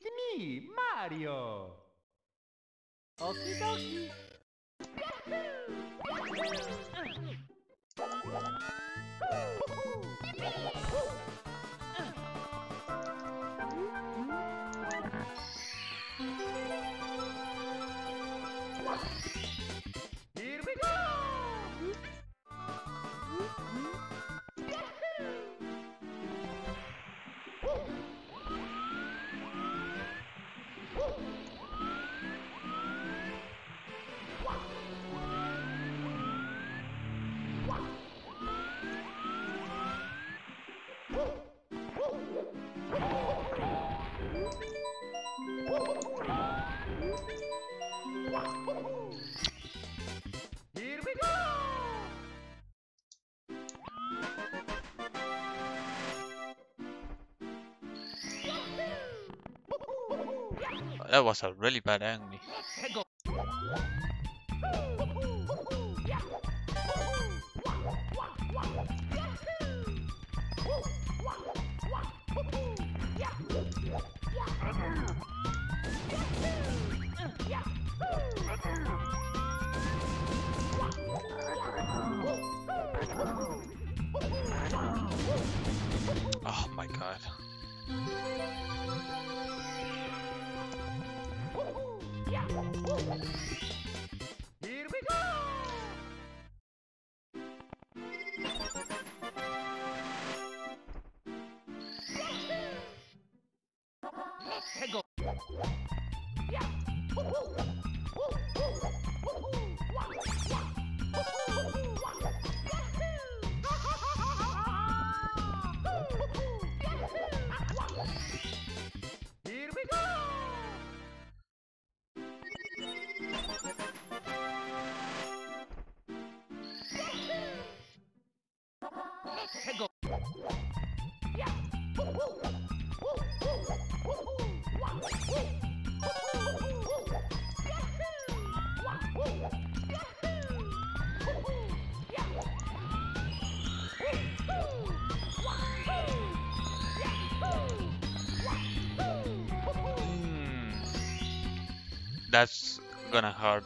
It's me, Mario. Okie dokie. Here That was a really bad enemy. Gonna hurt.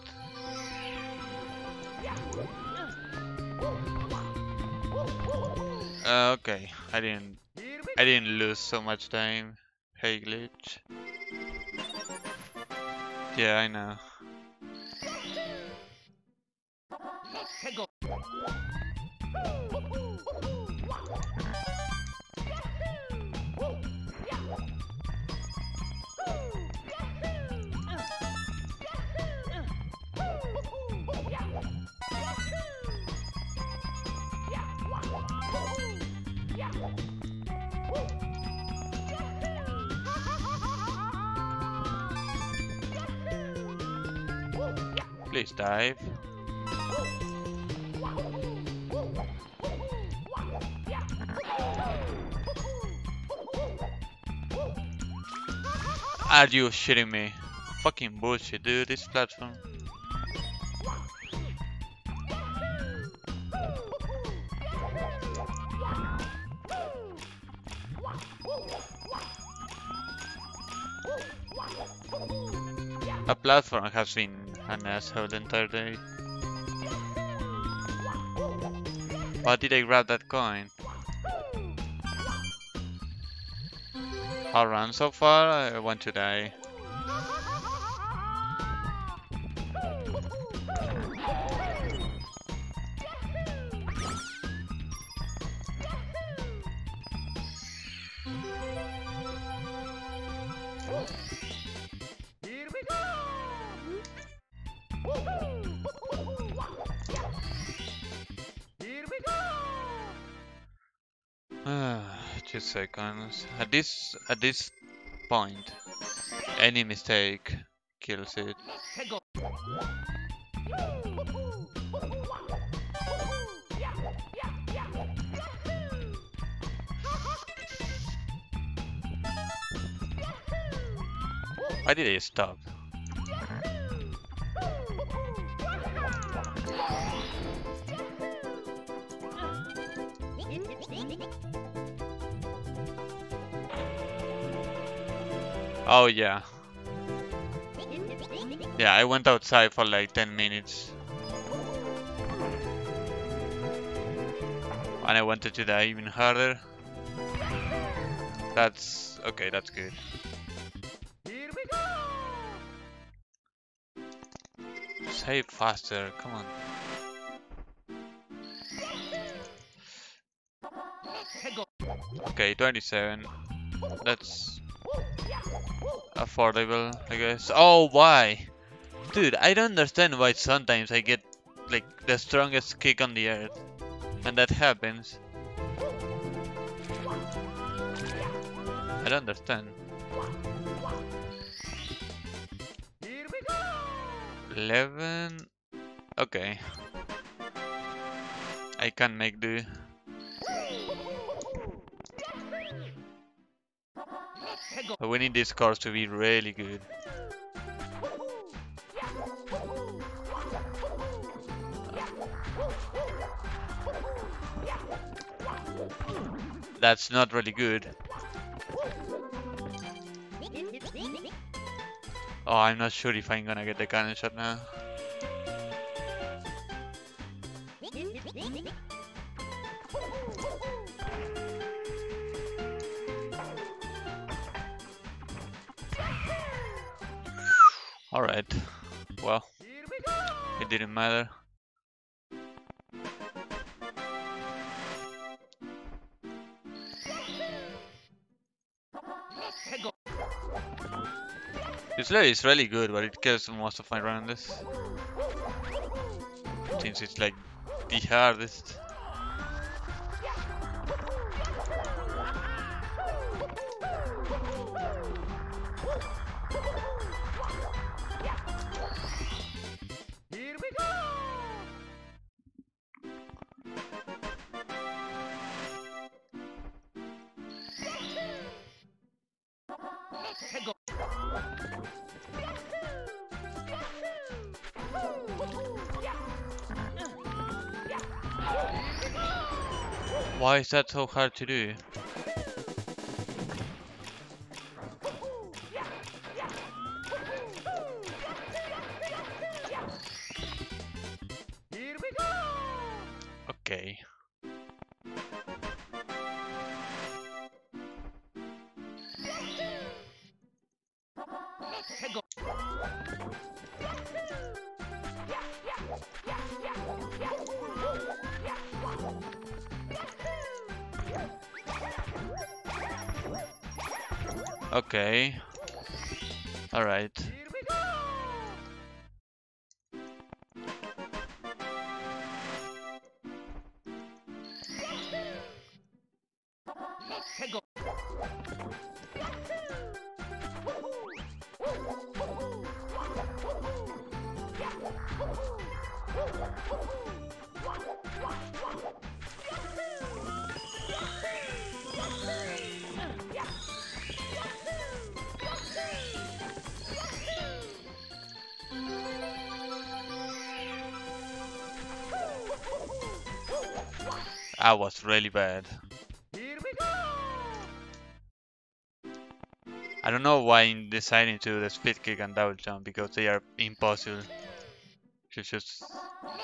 Uh, okay, I didn't I didn't lose so much time. Hey glitch. Yeah, I know. Please dive. Are you shitting me? Fucking bullshit, dude. This platform. A platform has been an asshole the entire day. Why did I grab that coin? Run so far, I want to die. At this at this point, any mistake kills it. Why did I stop? Oh yeah. Yeah, I went outside for like 10 minutes. And I wanted to die even harder. That's okay, that's good. Here we go! Save faster, come on. Okay, 27. That's affordable, I guess. Oh, why? Dude, I don't understand why sometimes I get like the strongest kick on the earth. And that happens. I don't understand. 11. Okay. I can make do. But we need these course to be really good. That's not really good. Oh, I'm not sure if I'm gonna get the cannon shot now. Didn't matter. This level is really good, but it kills most of my rounders. Since it's like the hardest. Why is that so hard to do? Okay. Alright. That was really bad. Here we go! I don't know why I'm deciding to do the speed kick and double jump because they are impossible. Should just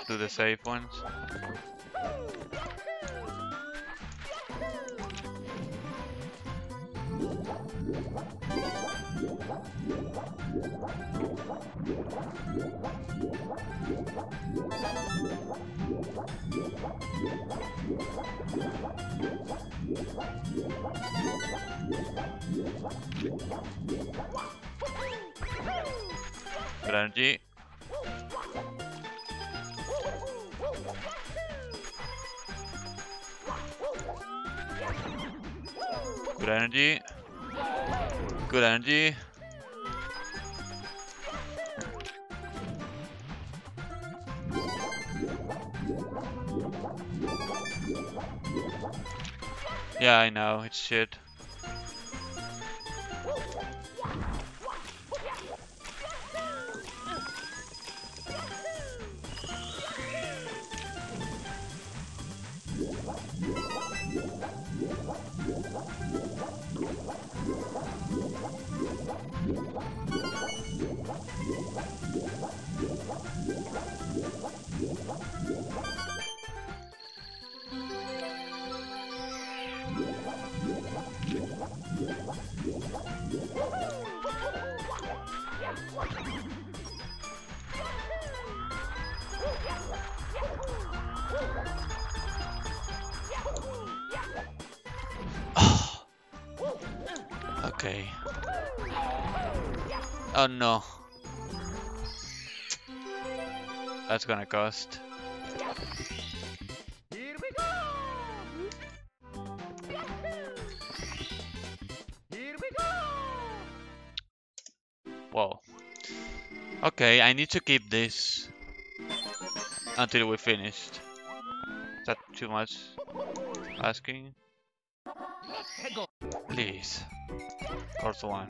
do the safe ones. Good energy. Good energy. Good energy. Yeah, I know, it's shit. No. That's gonna cost. Here we go! Here we go! Whoa. Okay, I need to keep this until we finished. Is that too much asking? Please. Course one.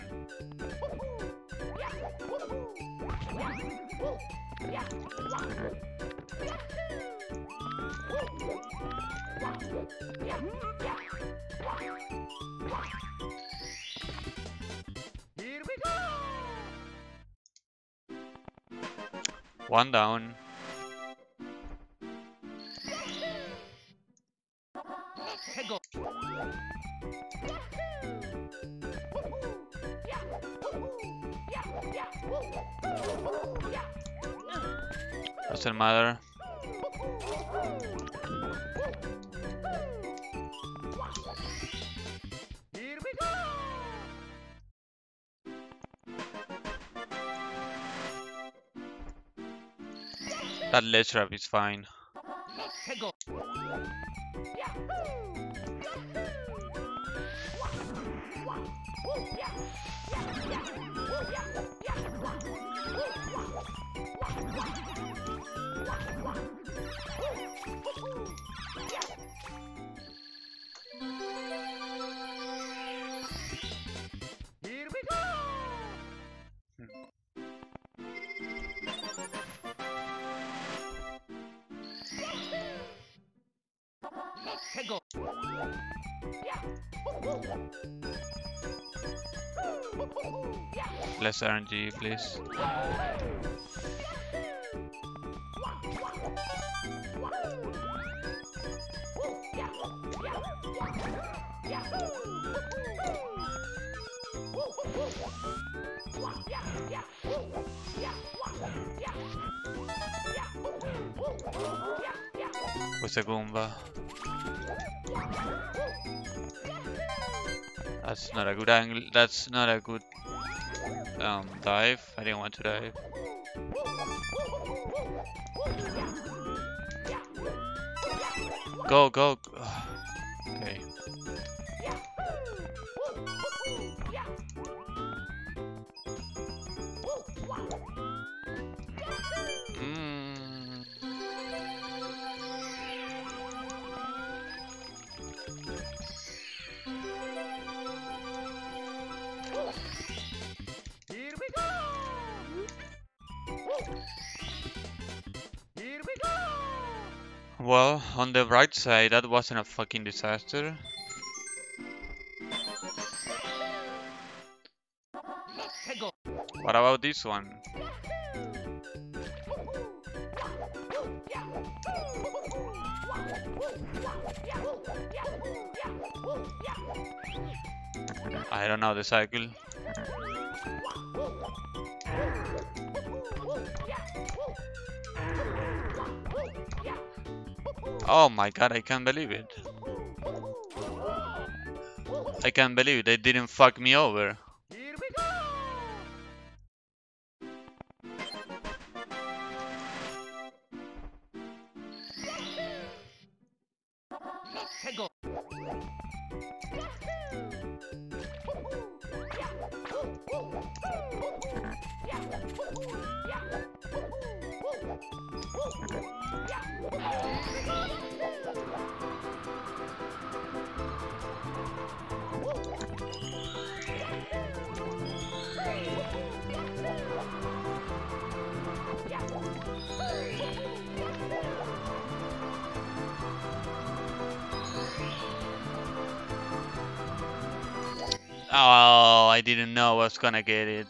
One down. Matter. Here we go! That ledge trap is fine. Less RNG, please. With a Goomba. That's not a good angle. That's not a good um, dive. I didn't want to dive. Go, go. Well, on the right side, that wasn't a fucking disaster. What about this one? I don't know the cycle. Oh my god, I can't believe it. I can't believe they didn't fuck me over. Oh, I didn't know I was gonna get it.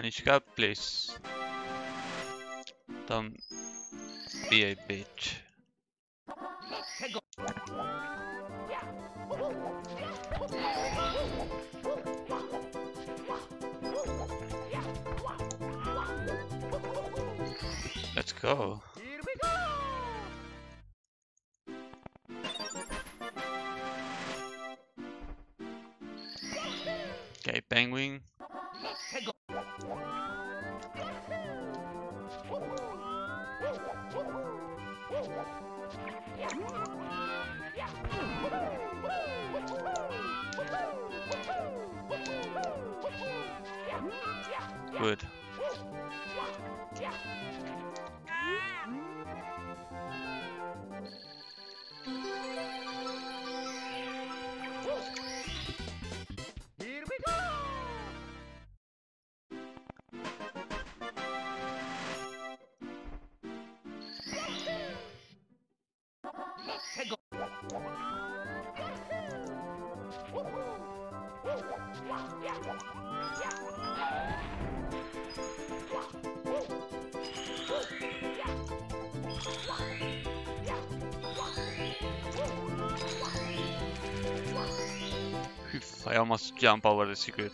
Vanish cap, please. Don't be a bitch. Let's. Let's go. Here we go. Okay, penguin. I almost jump over the secret.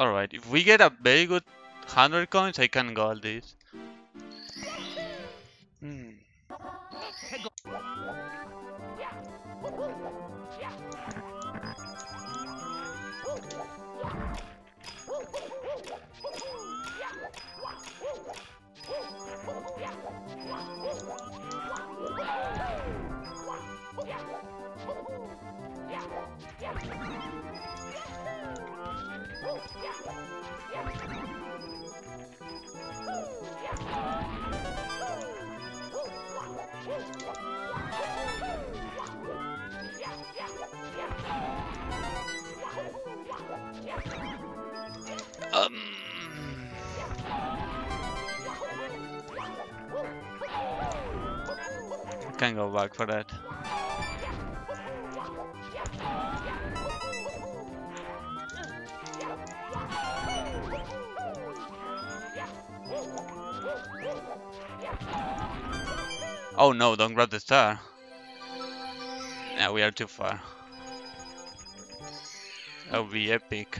Alright, if we get a very good 100 coins, I can go all this. Can go back for that. Oh no, don't grab the star. Yeah, we are too far. That would be epic.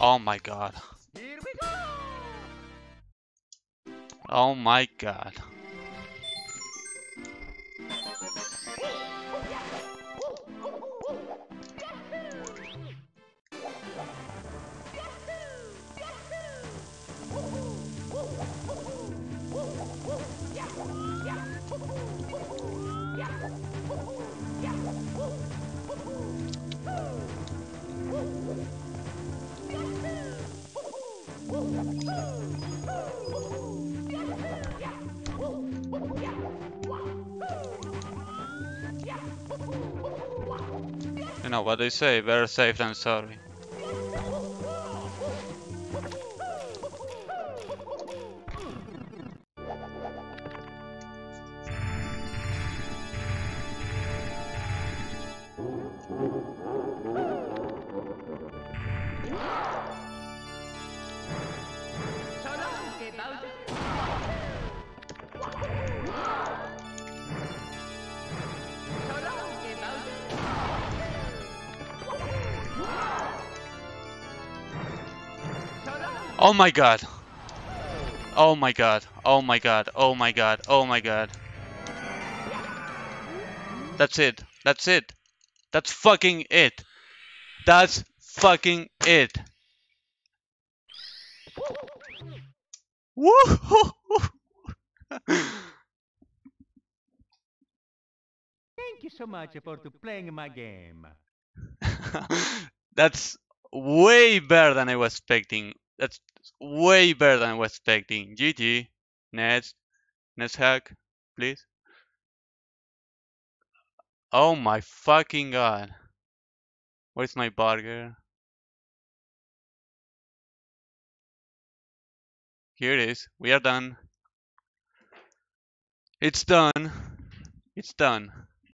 Oh my god. Oh my god. You know what they say, better safe than sorry. Oh my god. Oh my god. Oh my god. Oh my god. Oh my god. That's it. That's it. That's fucking it. That's fucking it. Woo! Thank you so much for playing my game. That's way better than I was expecting. That's way better than I was expecting. GG. Next. Next hack, please. Oh my fucking god. Where's my burger? Here it is. We are done. It's done. It's done.